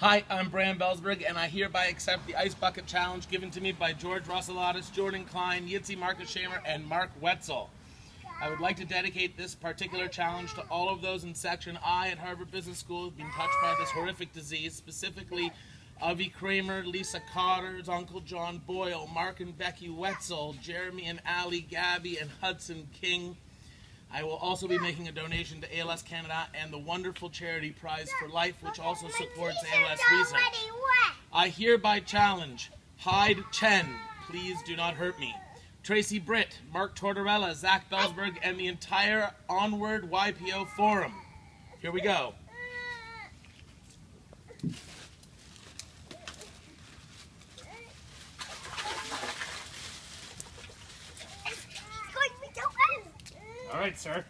Hi, I'm Bram Belzberg, and I hereby accept the Ice Bucket Challenge given to me by George Roselatis, Jordan Klein, Yitzi Marcus Shamer, and Mark Wetzel. I would like to dedicate this particular challenge to all of those in Section I at Harvard Business School who've been touched by this horrific disease, specifically Avi Kramer, Lisa Cotter's Uncle John Boyle, Mark and Becky Wetzel, Jeremy and Ali Gabby, and Hudson King. I will also be making a donation to ALS Canada and the wonderful charity Prize for Life, which also supports ALS research. I hereby challenge Hyde Chen, please do not hurt me. Tracy Britt, Mark Tortorella, Zach Belzberg, and the entire Onward YPO Forum. Here we go. All right, sir.